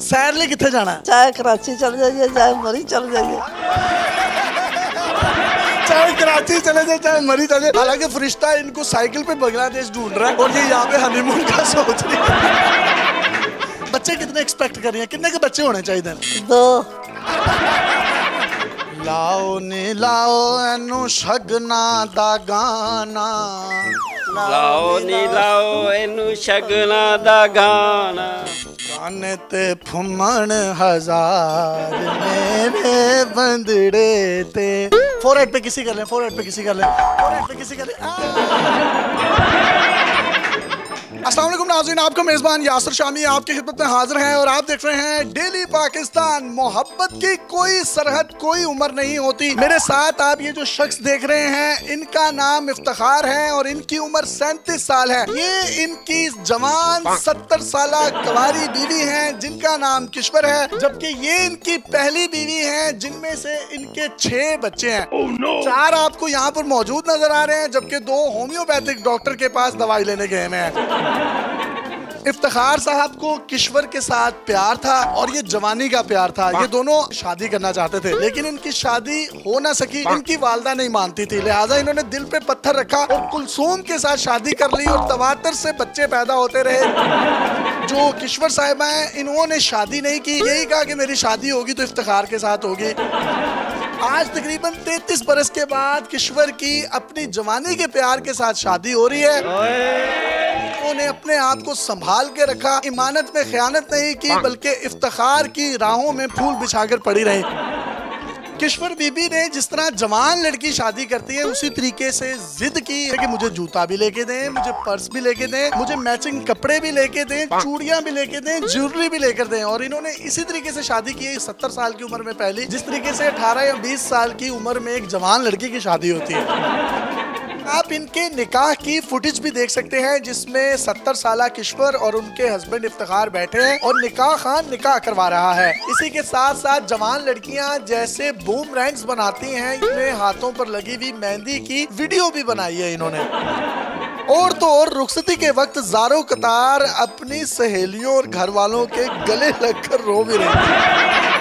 ਸੈਰ ਲਈ ਕਿੱਥੇ ਜਾਣਾ ਹੈ चाहे कराची चल जाइए चाहे मरी चल जाइए चाहे कराची चले जाए चाहे मरी चले जाए हालांकि फरिश्ता इनको साइकिल पे बांग्लादेश ढूंढ रहा है और ये यहाँ पे हनीमून का सोच रही है बच्चे कितने एक्सपेक्ट कर रही हैं कितने के बच्चे होने चाहिए दो ਲਾਓ ਨੀ ਲਾਓ ਇਹਨੂੰ ਸ਼ਗਨਾ ਦਾ ਗਾਣਾ ਲਾਓ ਨੀ ਲਾਓ ਇਹਨੂੰ ਸ਼ਗਨਾ ਦਾ मन ते फुमन हज़ार मेरे बंदड़े ते। फोर एट पे किसी कर ले फोर एट पे किसी कर ले फोर एट पे किसी कर ले। अस्सलाम वालेकुम नाज़रीन आपका मेज़बान यासर शामी आपकी खिदमत में हाजिर हैं और आप देख रहे हैं डेली पाकिस्तान। मोहब्बत की कोई सरहद कोई उम्र नहीं होती। मेरे साथ आप ये जो शख्स देख रहे हैं इनका नाम इफ्तार है और इनकी उम्र सैंतीस साल है। ये इनकी जवान सत्तर साल कवारी बीवी हैं जिनका नाम किश्वर है जबकि ये इनकी पहली बीवी है जिनमें से इनके छह बच्चे हैं। चार आपको यहाँ पर मौजूद नज़र आ रहे हैं जबकि दो होम्योपैथिक डॉक्टर के पास दवाई लेने गए हुए हैं। इफ्तार साहब को किश्वर के साथ प्यार था और ये जवानी का प्यार था। ये दोनों शादी करना चाहते थे लेकिन इनकी शादी हो ना सकी इनकी वालदा नहीं मानती थी। लिहाजा इन्होंने दिल पे पत्थर रखा और कुलसूम के साथ शादी कर ली और तवातर से बच्चे पैदा होते रहे। जो किश्वर साहिबा हैं इन्होंने शादी नहीं की। यही कहा कि मेरी शादी होगी तो इफ्तार के साथ होगी। आज तकरीबन 33 बरस के बाद किश्वर की अपनी जवानी के प्यार के साथ शादी हो रही है। उन्होंने अपने आप को संभाल के रखा। इमानत में खयानत नहीं की, बल्कि इफ्तार की राहों में फूल बिछाकर पड़ी रही। किश्वर बीबी ने जिस तरह जवान लड़की शादी करती है, उसी तरीके से जिद की है कि मुझे जूता भी लेके दें, मुझे पर्स भी लेके दें, मुझे मैचिंग कपड़े भी लेके दें, चूड़ियाँ भी लेके दें ज्वेलरी भी लेकर दें। और इन्होंने इसी तरीके से शादी की है सत्तर साल की उम्र में पहली, जिस तरीके से अठारह या बीस साल की उम्र में एक जवान लड़की की शादी होती है। आप इनके निकाह की फुटेज भी देख सकते हैं, जिसमें सत्तर साल किश्वर और उनके हस्बैंड इफ्तार बैठे हैं और निकाह खान निकाह करवा रहा है। इसी के साथ साथ जवान लड़कियाँ जैसे बूम रैंक्स बनाती हैं, इनमें हाथों पर लगी हुई मेहंदी की वीडियो भी बनाई है इन्होंने। और तो और रुखसती के वक्त जारो कतार अपनी सहेलियों और घर वालों के गले लगकर रो भी रही थी।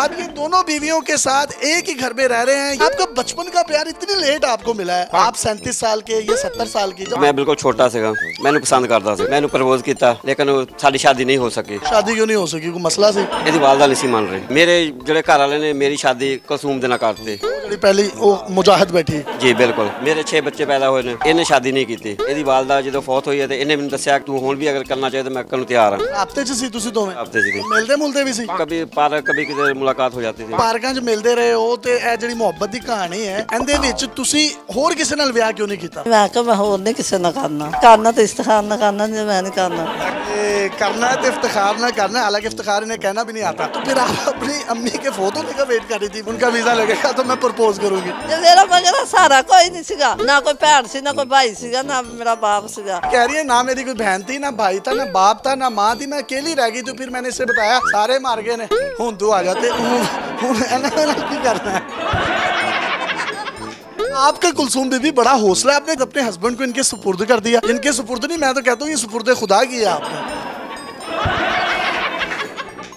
अब ये दोनों बीवियों के साथ एक ही घर में रह रहे हैं। आपका बचपन का प्यार इतनी लेट आपको मिला है। हाँ। आप सैंतीस साल के ये सत्तर साल की मैं बिल्कुल छोटा से मैंने पसंद करता था। मैंने प्रपोज किया लेकिन साड़ी शादी नहीं हो सकी। शादी क्यों नहीं हो सकी? कोई मसला सी? तो वालदा नहीं मान रहे मेरे जो घर वाले ने मेरी शादी कसूम देना करते ਜਿਹੜੀ ਪਹਿਲੀ ਉਹ ਮੁਜਾਹਿਦ ਬੈਠੀ। ਜੀ ਬਿਲਕੁਲ। ਮੇਰੇ ਛੇ ਬੱਚੇ ਪੈਦਾ ਹੋਏ ਨੇ। ਇਹਨੇ ਸ਼ਾਦੀ ਨਹੀਂ ਕੀਤੀ। ਇਹਦੀ ਵਾਲਦਾ ਜਦੋਂ ਫੌਤ ਹੋਈ ਤੇ ਇਹਨੇ ਮੈਨੂੰ ਦੱਸਿਆ ਕਿ ਤੂੰ ਹੁਣ ਵੀ ਅਗਰ ਕਰਨਾ ਚਾਹੇ ਤਾਂ ਮੈਂ ਕਰਨ ਨੂੰ ਤਿਆਰ ਹਾਂ। ਹਫ਼ਤੇ 'ਚ ਸੀ ਤੁਸੀਂ ਦੋਵੇਂ? ਹਫ਼ਤੇ 'ਚ ਸੀ। ਮਿਲਦੇ ਮੁਲਦੇ ਵੀ ਸੀ? ਕਦੇ ਪਾਰਕ ਕਦੇ ਕਿਤੇ ਮੁਲਾਕਾਤ ਹੋ ਜਾਂਦੀ ਸੀ। ਪਾਰਕਾਂ 'ਚ ਮਿਲਦੇ ਰਹੇ ਹੋ ਤੇ ਇਹ ਜਿਹੜੀ ਮੁਹੱਬਤ ਦੀ ਕਹਾਣੀ ਹੈ ਇਹਦੇ ਵਿੱਚ ਤੁਸੀਂ ਹੋਰ ਕਿਸੇ ਨਾਲ ਵਿਆਹ ਕਿਉਂ ਨਹੀਂ ਕੀਤਾ? ਮੈਂ ਕਿਹਾ ਮੈਂ ਹੋਰ ਨਹੀਂ ਕਿਸੇ ਨਾਲ ਕਰਨਾ। ਕਰਨਾ ਤੇ ਇਸਤਖਾਰ ਨਾਲ ਕਰਨਾ ਜੇ ਮੈਂ ਨਹੀਂ ਕਰਨਾ। करना है तो इफ्तार ना करना है हालांकि इफ्तार इन्हें कहना भी नहीं आता तो फिर आप अपनी अम्मी के फोटो लेकर वेट कर रही थी उनका वीज़ा लगेगा तो करूँगी? ये मेरा वगैरह सारा कोई नहीं सीगा ना कोई भैन सी ना कोई भाई सीगा ना मेरा बाप सीगा कह रही है ना मेरी कोई बहन थी ना भाई था ना बाप था ना माँ थी मैं अकेली रह गई तो फिर मैंने इसे बताया सारे मार गए ने। हूँ तू आ जाते हूं- हूँ की करना है? आपका कुलसूम बीबी बड़ा हौसला है आपने अपने हस्बैंड को इनके सुपुर्द कर दिया। इनके सुपुर्द नहीं मैं तो कहता हूँ ये सुपुर्द खुदा की है आपने।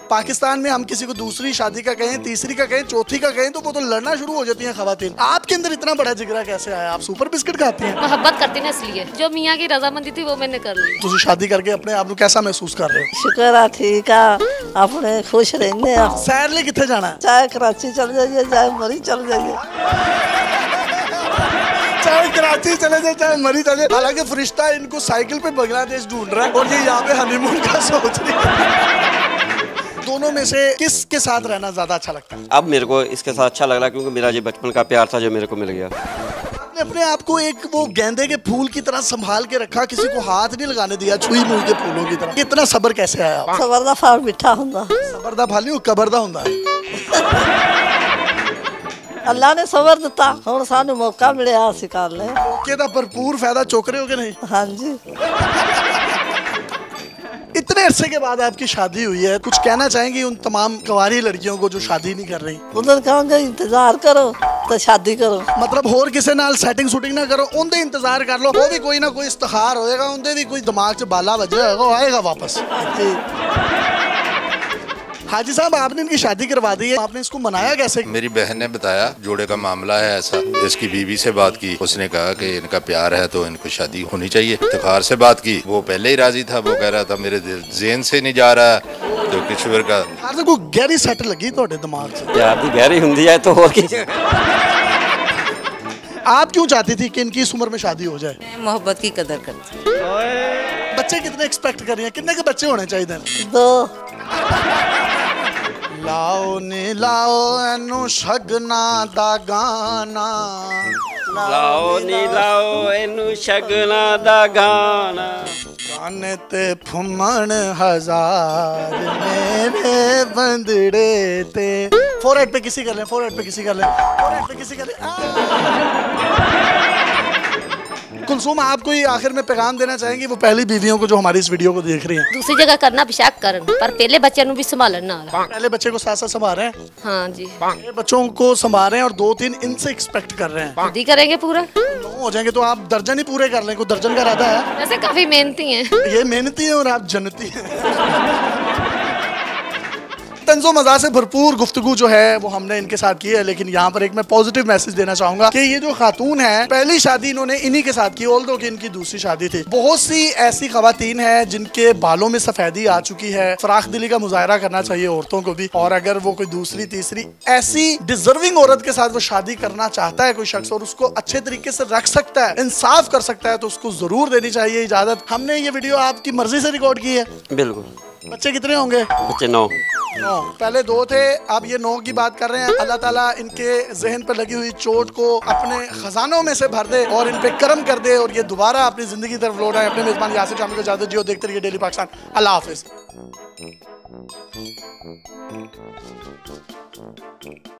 पाकिस्तान में हम किसी को दूसरी शादी का कहें तीसरी का कहें चौथी का कहें तो वो तो लड़ना शुरू हो जाती है खातन आपके अंदर इतना बड़ा जिगरा कैसे आया? आप सुपर बिस्किट खाते हैं। मोहब्बत करते ना इसलिए। जो मियाँ की रजामंदी थी वो मैंने कर ली। तुम शादी करके अपने आप कैसा महसूस कर रहे हो? शुक्र है ठीक है। अपने खुश रहने सैर ले कितने जाना चाहे कराची चल जाइए चाहे मरी चल जाइए। चाहे कराची चले जाए चाहे मरी चले हालाँकि फरिश्ता इनको साइकिल पे बांग्लादेश ढूंढ रहा है और ये यहाँ पे हनीमून का सोच रही है। दोनों में से किसके साथ रहना ज्यादा अच्छा लगता है अब मेरे को इसके साथ अच्छा लग रहा है क्योंकि मेरा जो बचपन का प्यार था जो मेरे को मिल गया आपने अपने आप को एक वो गेंदे के फूल की तरह संभाल के रखा किसी को हाथ नहीं लगाने दिया छुई मुई के फूलों की तरह इतना सबर कैसे आया आप? सबर का फल मिठा होंगे सबर ਦਾ ਫਲ ਨਹੀਂ ਉਹ ਕਬਰ ਦਾ ਹੁੰਦਾ ਹੈ ਅੱਲਾ ਨੇ ਸਬਰ ਦਿੱਤਾ ਹੁਣ ਸਾਨੂੰ ਮੌਕਾ ਮਿਲਿਆ ਅਸੀਂ ਕਰ ਲਿਆ मौके ਦਾ भरपूर फायदा चुक रहे हो कि नहीं ਹਾਂਜੀ कितने अरसे के बाद आपकी शादी हुई है? कुछ कहना चाहेंगी उन तमाम कवारी लड़कियों को जो शादी नहीं कर रही? उन्होंने कहा इंतज़ार करो तो शादी करो। मतलब होर किसी नाल सेटिंग सुटिंग ना करो उनके इंतज़ार कर लो। वो भी कोई ना कोई इश्तहार होगा उनके भी कोई दिमाग च बाला बजे होगा आएगा वापस। जी। हाजी साहब आपने इनकी शादी करवा दी है आपने इसको मनाया कैसे मेरी बहन ने बताया जोड़े का मामला है ऐसा इसकी बीवी से बात की उसने कहा कि इनका प्यार है तो इनको शादी होनी चाहिए इफ्तार से बात की वो पहले ही राजी था वो कह रहा था मेरे दिल जेन से नहीं जा रहा तो किशोर का ਹਰ ਤੇ ਕੋਈ ਗਹਿਰੀ ਸੱਟ ਲੱਗੀ ਤੁਹਾਡੇ ਦਿਮਾਗ 'ਚ ਪਿਆਰ ਦੀ ਗਹਿਰੀ ਹੁੰਦੀ ਹੈ ਤਾਂ ਹੋਰ ਕੀ आप क्यों चाहती थी कि इनकी इस उम्र में शादी हो जाए मैं मोहब्बत की कदर करती हूँ बच्चे कितने एक्सपेक्ट कर रही हैं कितने के बच्चे होने चाहिए दो ਲਾਓ ਨੀ ਲਾਓ ਇਹਨੂੰ ਸ਼ਗਨਾ ਦਾ ਗਾਣਾ ਲਾਓ ਨੀ ਲਾਓ ਇਹਨੂੰ ਸ਼ਗਨਾ ਦਾ ਗਾਣਾ ਗਾਣੇ ਤੇ ਫੁੰਮਣ ਹਜ਼ਾਰ ਮੇਰੇ ਬੰਦੜੇ ਤੇ 48 पे किसी कर ले 48 पे किसी कर ले 48 पे किसी कर ले कुलसुम आपको ये आखिर में पैगाम देना चाहेंगी? वो पहली बीवियों को जो हमारी इस वीडियो को देख रही हैं। दूसरी जगह करना पेशाब कर पर पहले बच्चे भी संभालन पहले बच्चे को साथ साथ संभाल रहे हैं? हाँ जी। बच्चों को संभाल रहे हैं और दो तीन इनसे एक्सपेक्ट कर रहे हैं। हाँ। खुद ही करेंगे पूरा? हो जाएँगे तो आप दर्जन ही पूरे कर लें कोई दर्जन का राधा है? वैसे काफ़ी मेहनती है। ये मेहनती है और आप जनती है। तंजो मज़ा से भरपूर गुफ्तु जो है वो हमने इनके साथ की है लेकिन यहाँ पर एक मैं पॉजिटिव मैसेज देना चाहूँगा कि ये जो खातून है पहली शादी इन्होंने इन्हीं के साथ की ओल दो की इनकी दूसरी शादी थी। बहुत सी ऐसी खातन है जिनके बालों में सफ़ेदी आ चुकी है। फराख दिली का मुजाहरा करना चाहिए औरतों को भी और अगर वो कोई दूसरी तीसरी ऐसी डिजर्विंग औरत के साथ वो शादी करना चाहता है कोई शख्स और उसको अच्छे तरीके से रख सकता है इंसाफ कर सकता है तो उसको ज़रूर देनी चाहिए इजाज़त। हमने ये वीडियो आपकी मर्ज़ी से रिकॉर्ड की है। बिल्कुल। बच्चे कितने होंगे? बच्चे नौ। नौ। पहले दो थे, अब ये नौ की बात कर रहे हैं। अल्लाह ताला इनके जहन पर लगी हुई चोट को अपने खजानों में से भर दे और इन पे कर्म कर दे और ये दोबारा अपनी ज़िंदगी की तरफ़ लौट आए। अपने मेजबान यासिर शाम को जाते जियो देखते रहिए डेली पाकिस्तान। अल्लाह हाफिज।